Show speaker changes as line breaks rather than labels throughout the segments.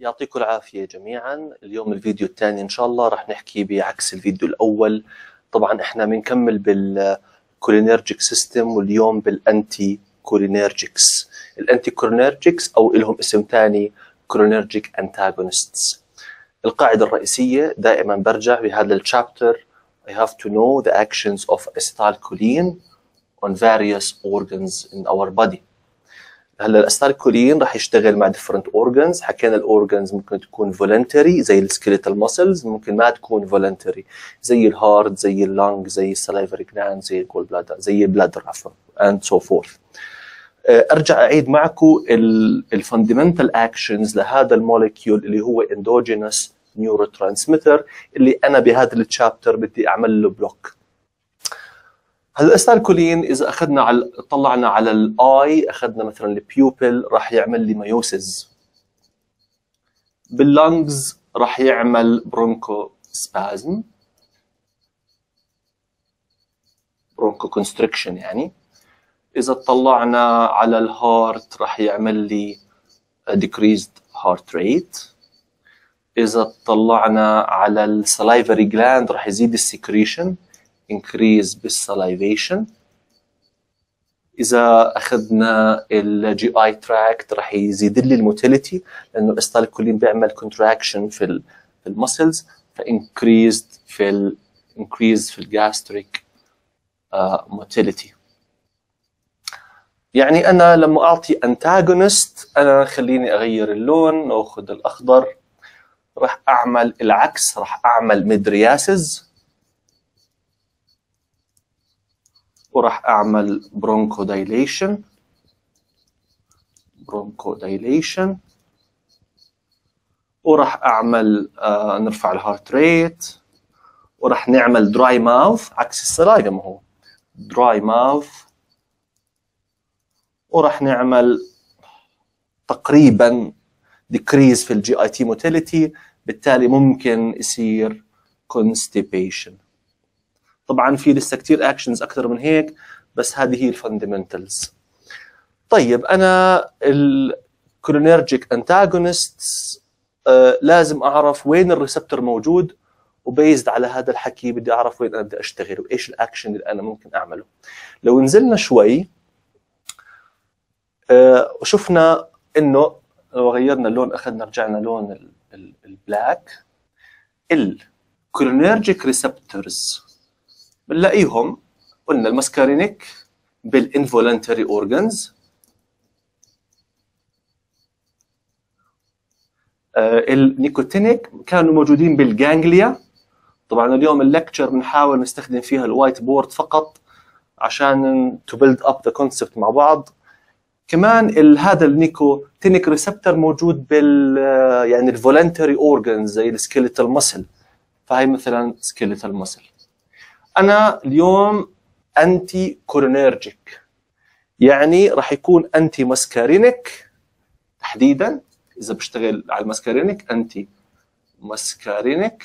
يعطيكم العافية جميعا. اليوم الفيديو الثاني إن شاء الله راح نحكي بعكس الفيديو الأول. طبعا إحنا بنكمل بال cholinergic system واليوم بال anticholinergics ال anticholinergics أو لهم اسم ثاني cholinergic antagonists القاعدة الرئيسية دائما برجع بهذا ال chapter I have to know the actions of acetylcholine on various organs in our body. هلا ال acetylcholine راح يشتغل مع different organs. حكينا ال organs ممكن تكون voluntary زي ال skeletal muscles ممكن ما تكون voluntary. زي ال heart زي ال lung زي ال salivary gland زي ال gallbladder زي ال bladder عفوا and so forth. أرجع أعيد معكم ال fundamental actions لهذا ال molecule اللي هو endogenous neurotransmitter اللي أنا بهذا ال chapter بدي أعمل له block هلا ال acetylcholine إذا أخذنا على طلعنا على ال eye أخذنا مثلا ال pupil راح يعمل لي miosis بال lungs راح يعمل bronchospasm bronchoconstriction يعني. إذا طلعنا على ال heart راح يعمل لي decreased heart rate. إذا طلعنا على ال salivary gland راح يزيد ال secretion increase بال salivation إذا أخذنا ال GI tract راح يزيد لي ال motility لأنه ال acetylcholine بيعمل contraction في ال muscles ف increased في ال increase في ال gastric motility يعني أنا لما أعطي antagonist أنا خليني أغير اللون واخذ الأخضر. راح أعمل العكس راح أعمل mydriasis وراح أعمل bronchodilation bronchodilation وراح أعمل آه نرفع ال heart rate وراح نعمل dry mouth عكس ال saliva ما هو. dry mouth وراح نعمل تقريبا decrease في ال GIT motility بالتالي ممكن يصير constipation. طبعا في لسه كثير actions أكثر من هيك بس هذه هي ال fundamentals طيب أنا ال cholinergic antagonist آه لازم أعرف وين ال receptor موجود وبيزد على هذا الحكي بدي أعرف وين أنا بدي أشتغل وإيش الاكشن اللي أنا ممكن أعمله. لو نزلنا شوي آه وشفنا إنه لو غيرنا اللون أخذنا رجعنا لون ال black ال cholinergic receptors بنلاقيهم. قلنا ال muscarinic بال involuntary organs ال nicotinic كانوا موجودين بال ganglia. طبعا اليوم ال lecture بنحاول نستخدم فيها ال whiteboard فقط عشان to build up the concept مع بعض. كمان هذا ال nicotinic receptor موجود بال يعني ال voluntary organs زي ال skeletal muscle فهي مثلا skeletal muscle أنا اليوم anticholinergic يعني راح يكون antimuscarinic تحديدا. إذا بشتغل على ال muscarinic antimuscarinic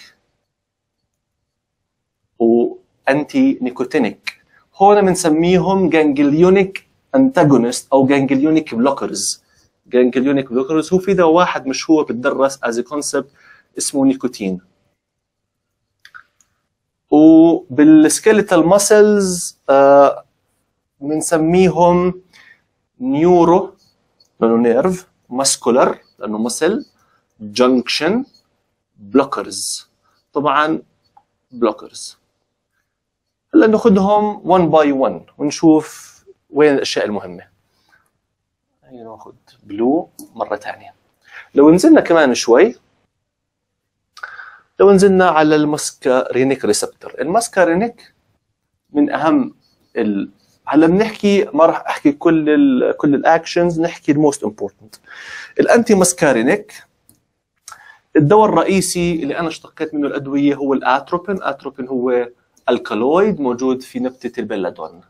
و antinicotinic هون بنسميهم ganglionic antagonist أو ganglionic blockers ganglionic blockers هو في ده واحد مشهور بتدرس as concept اسمه نيكوتين. وبال skeletal muscles بنسميهم neuro لأنه nerve muscular لأنه muscle junction blockers طبعا blockers هلأ ناخذهم 1 by 1 ونشوف وين الأشياء المهمة. ناخذ blue مرة ثانية. لو نزلنا كمان شوي لو نزلنا على ال muscarinic receptor. ال muscarinic من أهم ال... هلا بنحكي ما راح أحكي كل ال كل ال actions نحكي ال most important ال antimuscarinic الدواء الرئيسي اللي أنا اشتقيت منه الأدوية هو ال atropine. atropine هو alkaloid موجود في نبتة ال belladonna.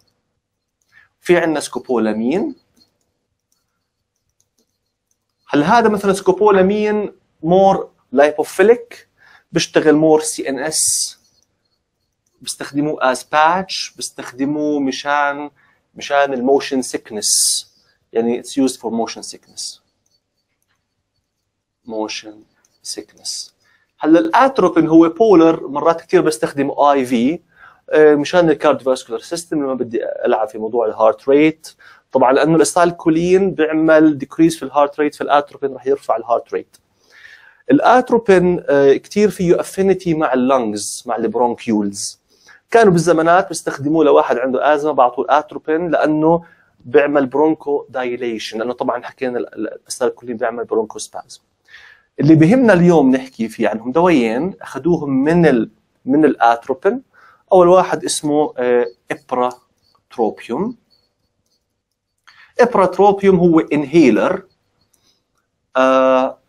في عندنا سكوبولامين. هلا هذا مثلا scopolamine more lipophilic بيشتغل more CNS بيستخدموه as patch بيستخدموه مشان مشان ال motion sickness يعني it's used for motion sickness motion sickness هلا الاتروبين هو polar مرات كثير بستخدمه اي في مشان ال cardiovascular system لما بدي ألعب في موضوع ال heart rate طبعا لأنه ال acetylcholine بيعمل decrease في ال heart rate فالاتروبين رح يرفع ال heart rate الاتروبين آه، كثير فيه affinity مع ال lungs مع ال bronchioles. كانوا بالزمانات بيستخدموه لواحد عنده ازمه بعطوه الاتروبين لأنه بيعمل bronchodilation لأنه طبعا حكينا ال acetylcholine بيعمل bronchospasm اللي بهمنا اليوم نحكي فيه عنهم دوايين أخذوهم من ال من الاتروبين أول واحد اسمه ipratropium. ipratropium هو inhaler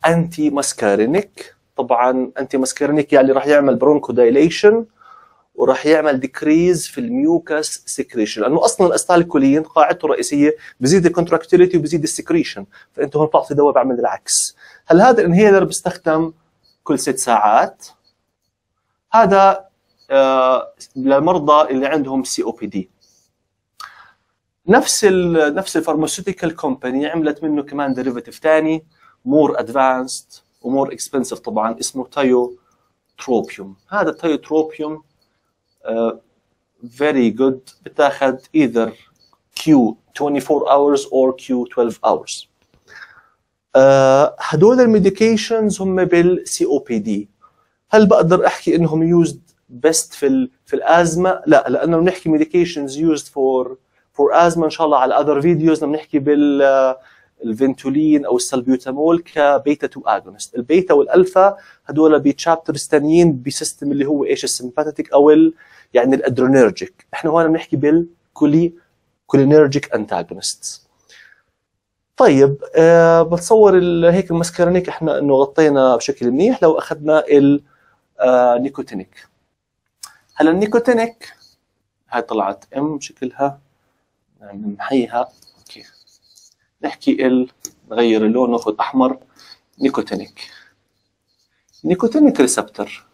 antimuscarinic طبعا antimuscarinic يعني راح يعمل bronchodilation وراح يعمل decrease في ال mucus secretion لأنه أصلا ال acetylcholine قاعدته الرئيسية بزيد ال contractility وبزيد ال secretion فانت هون بتعطي دواء بعمل العكس. هلا هذا ال inhaler بيستخدم كل ست ساعات؟ هذا آه للمرضى اللي عندهم COPD نفس ال نفس ال pharmaceutical company عملت منه كمان derivative ثاني more advanced و more expensive طبعا اسمه tiotropium هذا ال tiotropium very good بتاخذ either Q 24 hours or Q 12 hours. uh, هدول ال medications هم بال COPD هل بقدر أحكي إنهم used best في ال في الأزمة؟ لا لأنه بنحكي medications used for for أزمة إن شاء الله على other videos بنحكي بال ال Ventolin أو ال salbutamol ك beta 2 agonist. ال beta وال alpha هدول ب chapters ثانيين ب system اللي هو إيش؟ ال sympathetic أو ال يعني ال adrenergic. إحنا هون بنحكي بال choli cholinergic antagonist. طيب أه بتصور هيك ال muscarinic إحنا إنه غطينا بشكل منيح لو أخذنا ال nicotinic آه، هلا ال nicotinic هاي طلعت ام شكلها نمحيها أوكي نحكي ال نغير اللون ناخذ أحمر. nicotinic. nicotinic receptor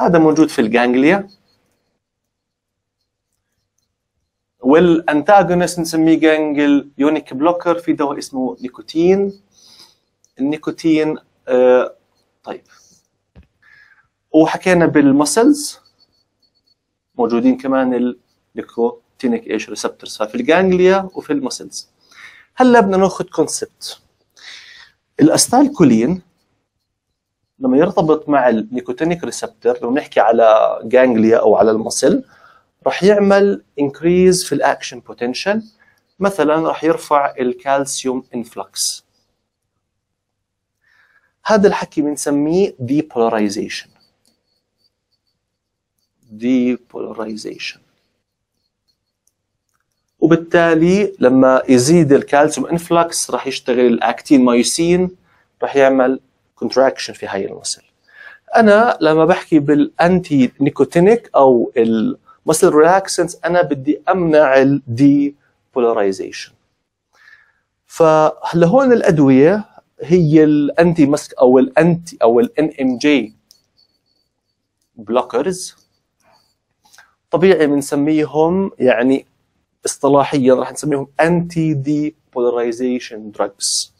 هذا موجود في ال ganglia. وال antagonist نسميه ganglionic blocker في دواء اسمه نيكوتين. النيكوتين آه طيب. وحكينا بال muscles موجودين كمان ال nicotinic إيش؟ receptors ففي ال ganglia وفي ال muscles. هلا بدنا ناخذ concept ال acetylcholine لما يرتبط مع ال nicotinic receptor لو نحكي على ganglia أو على ال muscle راح يعمل increase في ال action potential مثلا راح يرفع ال calcium influx هذا الحكي بنسميه depolarization. depolarization. وبالتالي لما يزيد ال calcium influx راح يشتغل ال actin myosin راح يعمل contraction في هاي ال muscle. أنا لما بحكي بال anti nicotinic أو ال muscle relaxants أنا بدي أمنع ال depolarization فهلا هون الأدوية هي ال anti musc أو ال anti أو ال NMJ blockers طبيعي بنسميهم يعني اصطلاحيا راح نسميهم anti depolarization drugs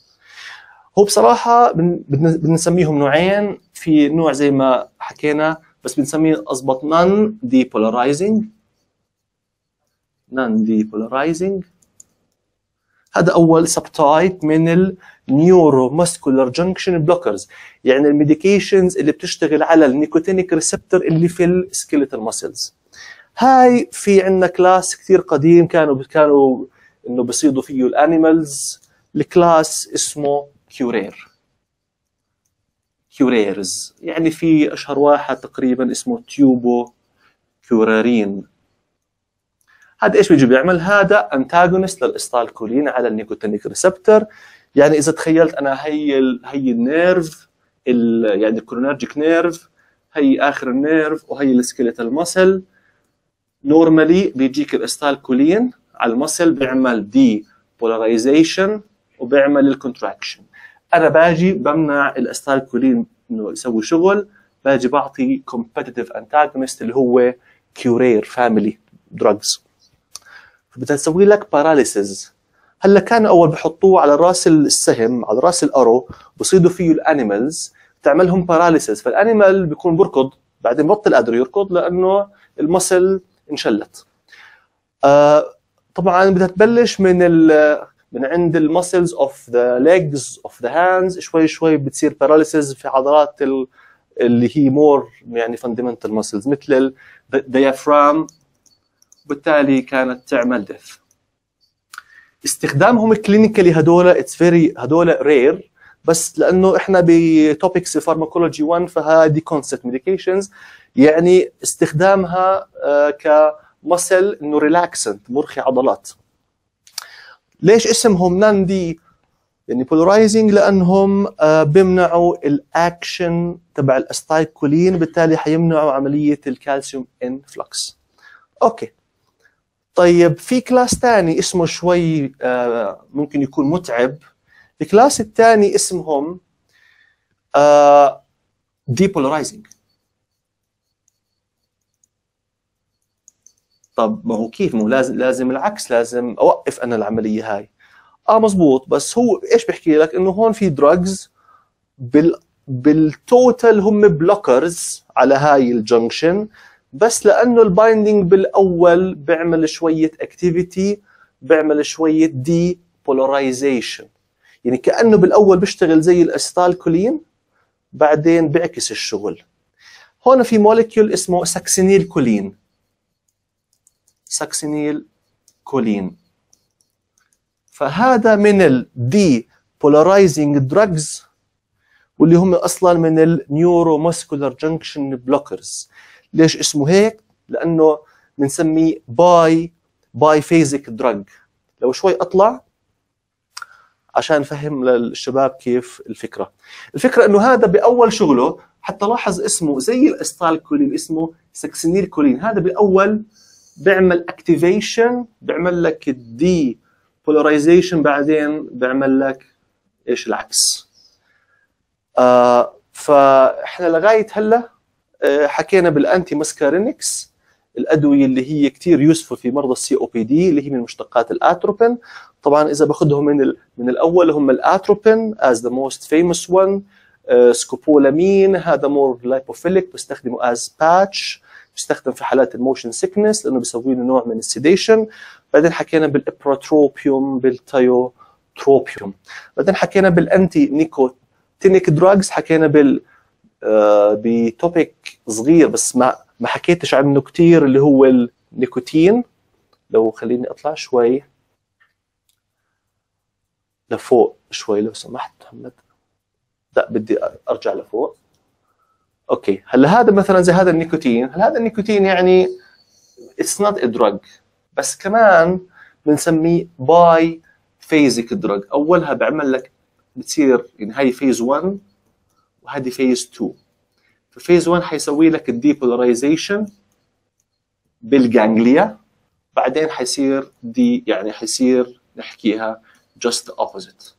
هو بصراحة بنسميهم نوعين. في نوع زي ما حكينا بس بنسميه أضبط non depolarizing non depolarizing هذا أول subtype من ال neuromuscular junction blockers يعني ال medications اللي بتشتغل على ال nicotinic receptor اللي في ال skeletal muscles هاي في عندنا class كثير قديم كانوا كانوا إنه بيصيدوا فيه ال animals ال class اسمه curare. curares. يعني في أشهر واحد تقريبا اسمه tubocurarine. هذا إيش بيجي بيعمل؟ هذا antagonist لل acetylcholine على ال nicotinic receptor يعني إذا تخيلت أنا هي ال هي ال nerve ال يعني ال cholinergic nerve هي آخر ال nerve وهي ال skeletal muscle normally بيجيك ال acetylcholine على ال muscle بيعمل depolarization وبيعمل ال contraction أنا باجي بمنع ال acetylcholine إنه يسوي شغل. باجي بعطي competitive antagonist اللي هو curare family drugs فبدها تسوي لك paralysis هلا كانوا أول بحطوه على رأس السهم على رأس ال arrow بصيدوا فيه ال animals تعملهم paralysis فال animal بيكون بركض بعدين بطل قادر يركض لأنه ال muscle انشلت. آه طبعا بدها تبلش من ال من عند ال muscles of the legs of the hands شوي شوي بتصير paralysis في عضلات ال- اللي هي more يعني fundamental muscles مثل ال diaphragm وبالتالي كانت تعمل death استخدامهم clinically هدول it's very هدول rare بس لأنه إحنا ب topics pharmacology 1 فهذه concept medications يعني استخدامها آه، ك muscle إنه relaxant مرخي عضلات. ليش اسمهم non de يعني polarizing لأنهم آه، بيمنعوا الاكشن تبع ال acetylcholine بالتالي حيمنعوا عملية ال calcium influx أوكي. طيب في class ثاني اسمه شوي آه، ممكن يكون متعب. ال class الثاني اسمهم depolarizing طب ما هو كيف؟ ما هو لازم لازم العكس لازم أوقف أنا العملية هاي. آه مزبوط بس هو إيش بحكي لك؟ إنه هون في drugs بال بال total هم blockers على هاي ال junction بس لأنه ال binding بالأول بيعمل شوية activity بيعمل شوية depolarization يعني كأنه بالأول بيشتغل زي ال acetylcholine بعدين بيعكس الشغل. هون في molecule اسمه succinylcholine succinylcholine. فهذا من ال depolarizing drugs واللي هم أصلا من ال neuromuscular junction blockers ليش اسمه هيك؟ لأنه بنسميه bi biphasic drug لو شوي أطلع عشان نفهم للشباب كيف الفكرة. الفكرة إنه هذا بأول شغله حتى لاحظ اسمه زي ال acetylcholine اسمه succinylcholine. هذا بأول بيعمل activation بيعمل لك ال de polarization بعدين بيعمل لك إيش العكس. آه فإحنا لغاية هلأ آه حكينا بال antimuscarinics الأدوية اللي هي كثير useful في مرضى ال COPD اللي هي من مشتقات الأتروبين. طبعا إذا باخذهم من من الأول هم الأتروبين is the most famous one scopolamine هذا more lipophilic بستخدمه as patch بيستخدم في حالات ال motion sickness لأنه بيسوي له نوع من ال sedation بعدين حكينا بال ipratropium بال tiotropium. بعدين حكينا بال antinicotinic drugs حكينا بال آه، ب topic صغير بس ما ما حكيتش عنه كثير اللي هو النيكوتين. لو خليني أطلع شوي لفوق شوي لو سمحت محمد. لا بدي أرجع لفوق. okay. هلا هذا مثلا زي هذا النيكوتين. هلا هذا النيكوتين يعني it's not a drug بس كمان بنسميه biphasic drug أولها بيعمل لك بتصير يعني هاي phase 1 وهذه phase 2 ف phase 1 حيسوي لك ال depolarization بال ganglia. بعدين حيصير de يعني حيصير نحكيها just the opposite آه،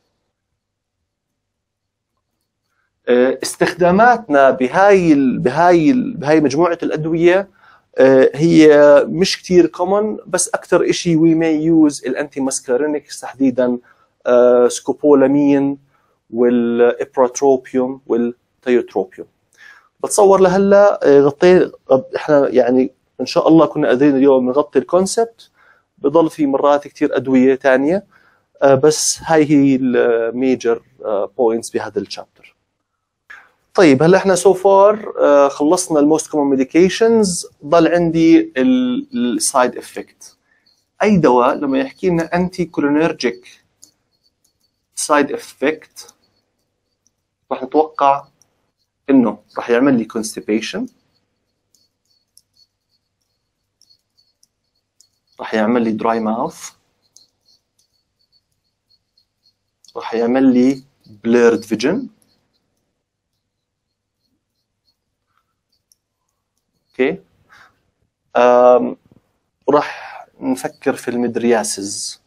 استخداماتنا بهاي بهاي بهاي مجموعة الأدوية آه، هي مش كتير common بس أكثر شيء we may use ال antimuscarinics تحديدا آه، scopolamine وال ipratropium وال tiotropium. بتصور لهلأ آه، غطينا إحنا يعني إن شاء الله كنا قادرين اليوم نغطي ال concept بضل في مرات كتير أدوية ثانية بس هاي هي ال major points بهذا ال chapter طيب هلا إحنا so far خلصنا ال most common medications ضل عندي ال side effect أي دواء لما يحكي لنا anticholinergic side effect راح نتوقع إنه راح يعمل لي constipation. راح يعمل لي dry mouth. راح يعمل لي blurred vision. okay. راح نفكر في ال mydriasis.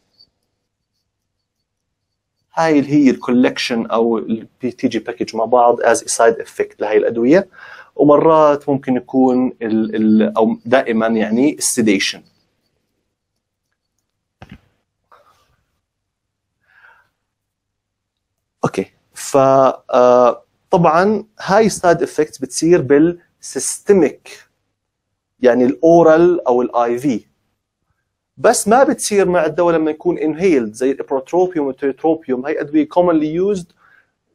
هاي اللي هي ال collection أو بتيجي package مع بعض as side effect لهي الأدوية. ومرات ممكن يكون ال ال أو دائما يعني ال sedation فطبعا هاي side effects بتصير بال systemic يعني ال oral أو ال IV بس ما بتصير مع الدواء لما يكون inhaled زي ال ipratropium وال tiotropium هي أدوية commonly used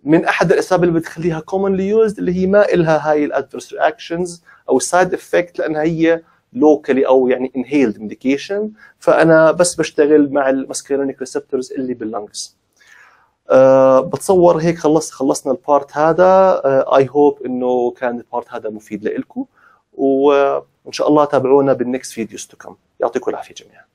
من أحد الأسباب اللي بتخليها commonly used اللي هي ما إلها هاي ال adverse reactions أو ال side effect لأنها هي locally أو يعني inhaled medication فأنا بس بشتغل مع ال muscarinic receptors اللي بال lungs. أه بتصور هيك خلص خلصنا ال part هذا. I uh, hope إنه كان ال part هذا مفيد لكم وان شاء الله تابعونا بال next videos to come يعطيكم العافية جميعا.